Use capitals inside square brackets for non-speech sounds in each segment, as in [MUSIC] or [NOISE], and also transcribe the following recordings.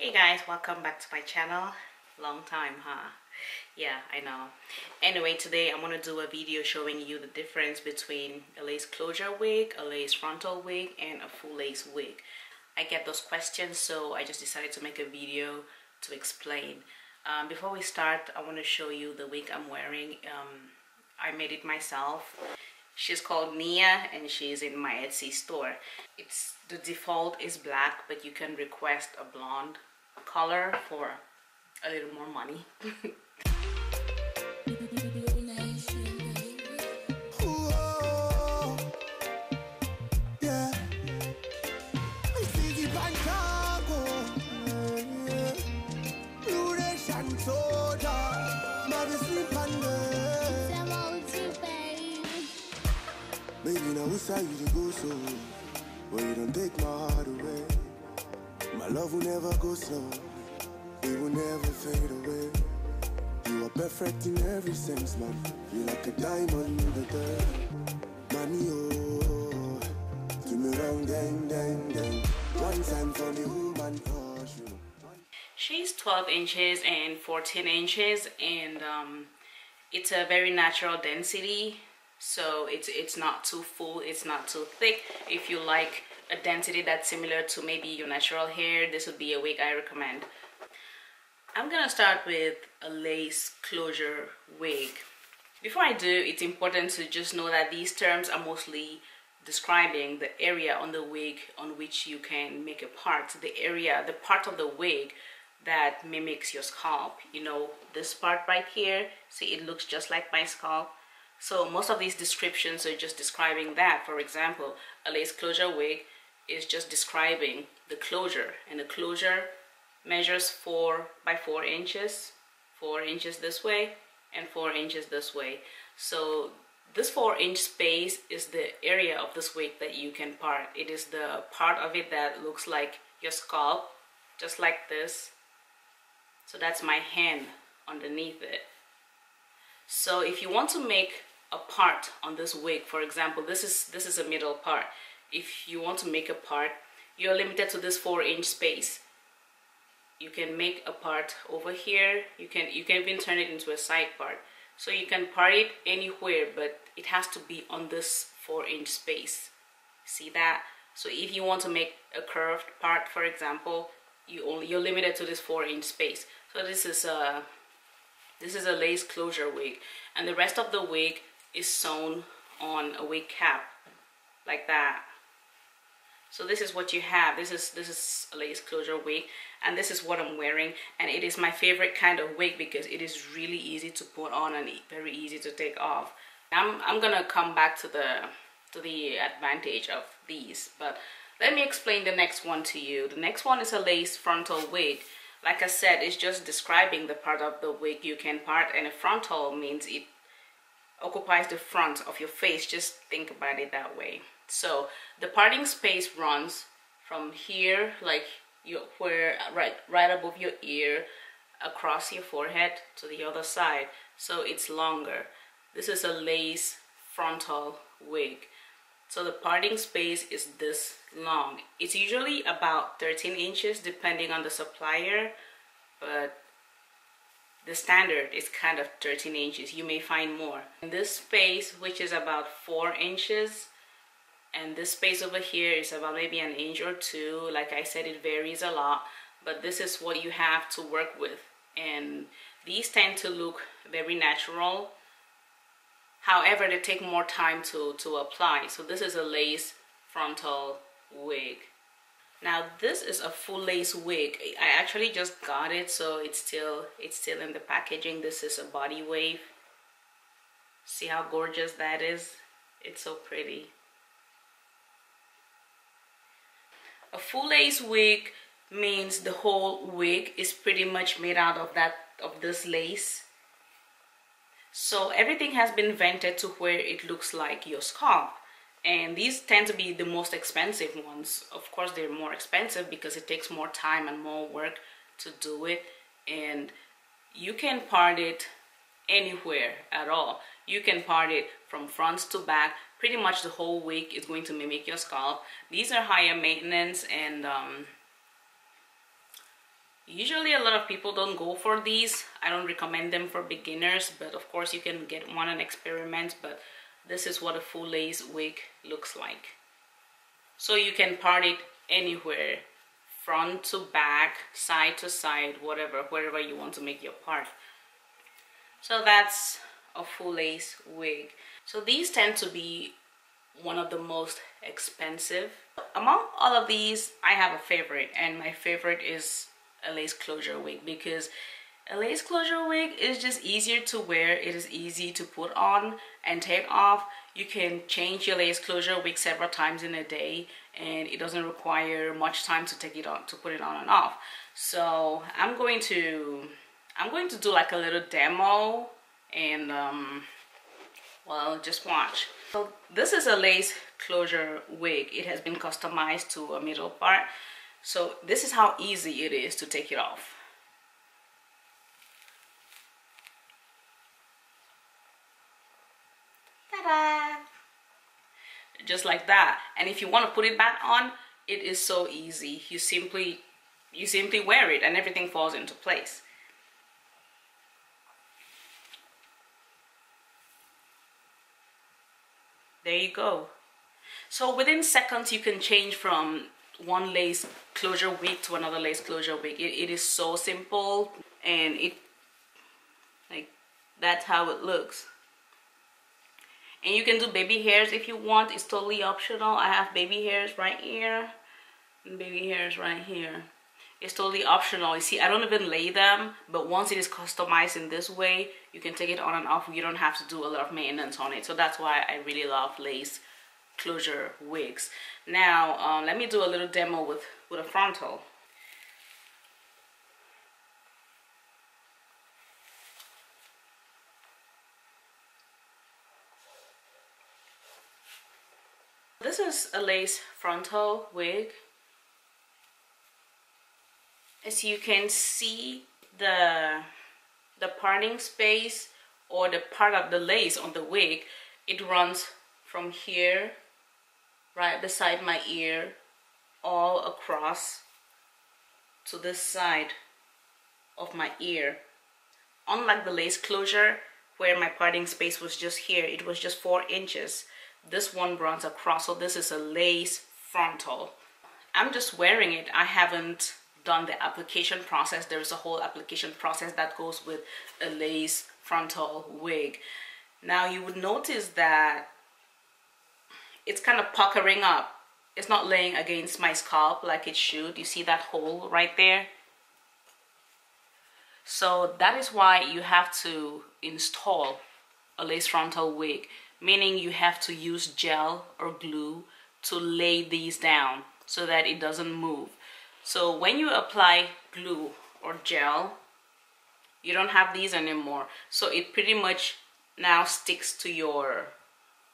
Hey guys, welcome back to my channel. Long time, huh? Yeah, I know. Anyway, today I'm going to do a video showing you the difference between a lace closure wig, a lace frontal wig, and a full lace wig. I get those questions, so I just decided to make a video to explain. Um, before we start, I want to show you the wig I'm wearing. Um, I made it myself. She's called Nia and she's in my Etsy store. It's The default is black, but you can request a blonde color for a little more money. [LAUGHS] Baby, now who's how you to go so? Well, you don't take my heart away. My love will never go slow. It will never fade away. You are perfect in every sense, man. You're like a diamond in the dirt. Money, oh. Do me wrong, dang, dang, dang. One time for me, woman, crush you. She's 12 inches and 14 inches and um, it's a very natural density so it's it's not too full it's not too thick if you like a density that's similar to maybe your natural hair this would be a wig I recommend. I'm gonna start with a lace closure wig. Before I do it's important to just know that these terms are mostly describing the area on the wig on which you can make a part the area the part of the wig that mimics your scalp. You know this part right here see it looks just like my scalp. So most of these descriptions are just describing that. For example, a lace closure wig is just describing the closure and the closure measures four by four inches, four inches this way and four inches this way. So this four inch space is the area of this wig that you can part. It is the part of it that looks like your scalp, just like this. So that's my hand underneath it. So if you want to make a part on this wig for example this is this is a middle part if you want to make a part you're limited to this four inch space. You can make a part over here. You can you can even turn it into a side part. So you can part it anywhere but it has to be on this four inch space. See that? So if you want to make a curved part for example you only you're limited to this four inch space. So this is a this is a lace closure wig and the rest of the wig is sewn on a wig cap like that so this is what you have. This is this is a lace closure wig and this is what I'm wearing. And it is my favorite kind of wig because it is really easy to put on and very easy to take off. I'm, I'm gonna come back to the to the advantage of these but let me explain the next one to you. The next one is a lace frontal wig. Like I said it's just describing the part of the wig you can part and a frontal means it occupies the front of your face. Just think about it that way so the parting space runs from here like you where right right above your ear across your forehead to the other side. So it's longer. This is a lace frontal wig. So the parting space is this long. It's usually about 13 inches depending on the supplier but the standard is kind of 13 inches. You may find more. In this space which is about four inches and this space over here is about maybe an inch or two. Like I said it varies a lot but this is what you have to work with. And these tend to look very natural. However they take more time to to apply. So this is a lace frontal wig. Now this is a full lace wig. I actually just got it so it's still it's still in the packaging. This is a body wave. See how gorgeous that is? It's so pretty a full lace wig means the whole wig is pretty much made out of that of this lace. So everything has been vented to where it looks like your scalp. And these tend to be the most expensive ones. Of course they're more expensive because it takes more time and more work to do it. And you can part it anywhere at all. You can part it from front to back pretty much the whole wig is going to mimic your scalp. These are higher maintenance and um, usually a lot of people don't go for these. I don't recommend them for beginners but of course you can get one and experiment but this is what a full lace wig looks like. So you can part it anywhere front to back side to side whatever wherever you want to make your part. So that's a full lace wig. So these tend to be one of the most expensive. Among all of these I have a favorite and my favorite is a lace closure wig because a lace closure wig is just easier to wear it is easy to put on and take off. You can change your lace closure wig several times in a day and it doesn't require much time to take it on to put it on and off. So I'm going to I'm going to do like a little demo and um, well just watch. So this is a lace closure wig. It has been customized to a middle part. So this is how easy it is to take it off. Just like that. And if you want to put it back on it is so easy. You simply you simply wear it and everything falls into place there you go. So within seconds you can change from one lace closure wig to another lace closure wig it, it is so simple and it like that's how it looks. And you can do baby hairs if you want. It's totally optional. I have baby hairs right here and baby hairs right here it's totally optional. You see i don't even lay them but once it is customized in this way you can take it on and off. You don't have to do a lot of maintenance on it. So that's why i really love lace closure wigs. Now um, let me do a little demo with with a frontal. This is a lace frontal wig as you can see the the parting space or the part of the lace on the wig it runs from here right beside my ear all across to this side of my ear. Unlike the lace closure where my parting space was just here it was just four inches. This one runs across so this is a lace frontal. I'm just wearing it. I haven't done the application process there's a whole application process that goes with a lace frontal wig. Now you would notice that it's kind of puckering up. It's not laying against my scalp like it should. You see that hole right there? So that is why you have to install a lace frontal wig meaning you have to use gel or glue to lay these down so that it doesn't move so when you apply glue or gel, you don't have these anymore. So it pretty much now sticks to your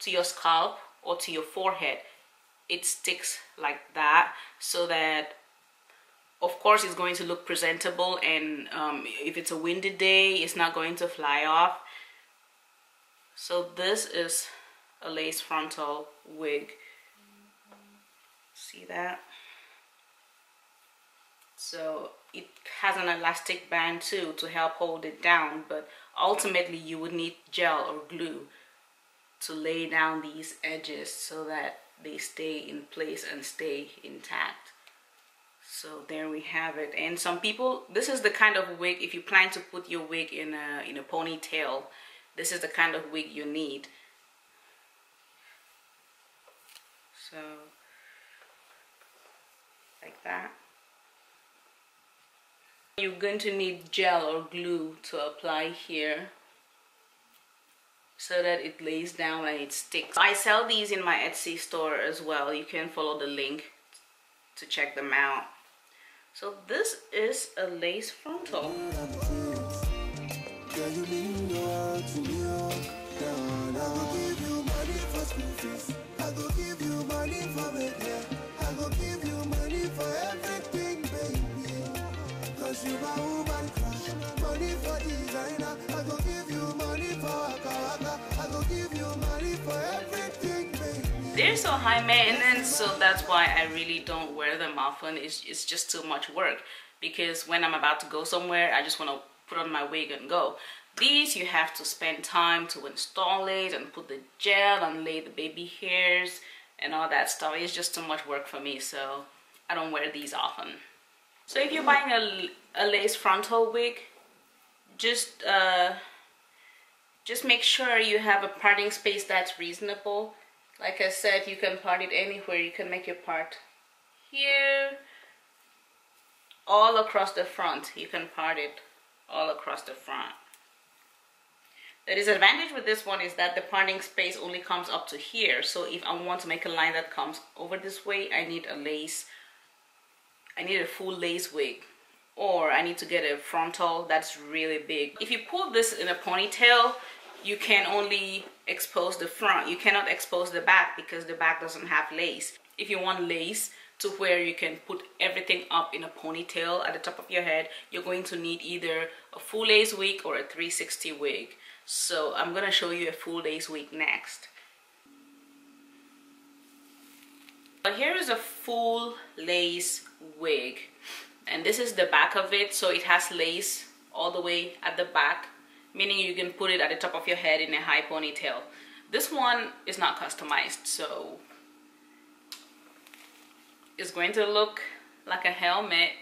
to your scalp or to your forehead. It sticks like that so that of course it's going to look presentable and um, if it's a windy day it's not going to fly off so this is a lace frontal wig see that so it has an elastic band too to help hold it down but ultimately you would need gel or glue to lay down these edges so that they stay in place and stay intact. So there we have it. And some people this is the kind of wig if you plan to put your wig in a in a ponytail this is the kind of wig you need. So like that you're going to need gel or glue to apply here so that it lays down and it sticks. I sell these in my Etsy store as well. You can follow the link to check them out. So this is a lace frontal. Cause you woman crush Money for designer. I go give you money for waka waka I go give you money for everything, baby. They're so high maintenance so that's why I really don't wear them often. It's, it's just too much work because when I'm about to go somewhere I just want to put on my wig and go. These you have to spend time to install it and put the gel and lay the baby hairs and all that stuff. It's just too much work for me so I don't wear these often. So if you're mm. buying a, a lace frontal wig. Just uh, just make sure you have a parting space that's reasonable. Like I said you can part it anywhere. You can make your part here. All across the front you can part it all across the front. The disadvantage with this one is that the parting space only comes up to here. So if I want to make a line that comes over this way I need a lace I need a full lace wig or I need to get a frontal that's really big. If you pull this in a ponytail, you can only expose the front. You cannot expose the back because the back doesn't have lace. If you want lace to where you can put everything up in a ponytail at the top of your head, you're going to need either a full lace wig or a 360 wig. So I'm gonna show you a full lace wig next. But here is a full lace wig and this is the back of it so it has lace all the way at the back meaning you can put it at the top of your head in a high ponytail. This one is not customized so it's going to look like a helmet. [LAUGHS]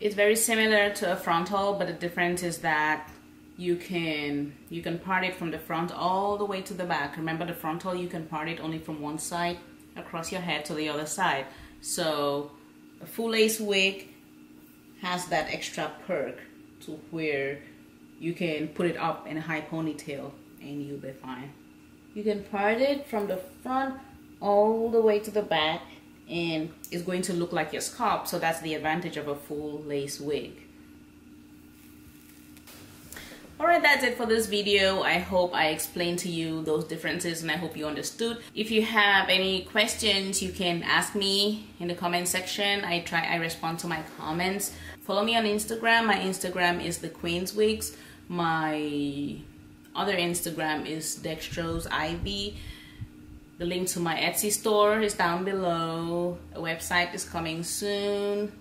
It's very similar to a frontal but the difference is that you can you can part it from the front all the way to the back. Remember the frontal you can part it only from one side across your head to the other side. So a full lace wig has that extra perk to where you can put it up in a high ponytail and you'll be fine. You can part it from the front all the way to the back and it's going to look like your scalp so that's the advantage of a full lace wig. Alright, that's it for this video. I hope I explained to you those differences and I hope you understood. If you have any questions, you can ask me in the comment section. I try, I respond to my comments. Follow me on Instagram. My Instagram is the Queen's Wigs. My other Instagram is Dextrose Ivy. The link to my Etsy store is down below. A website is coming soon.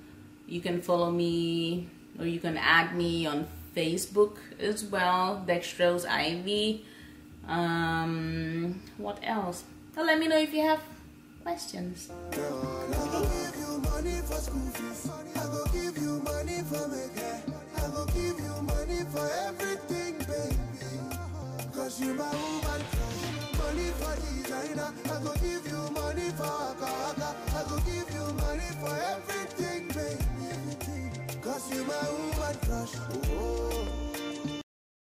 You can follow me or you can add me on Facebook as well, Dextrose Ivy. Um, what else? So let me know if you have questions. I give you money for everything, baby Cause you my woman crush. Oh.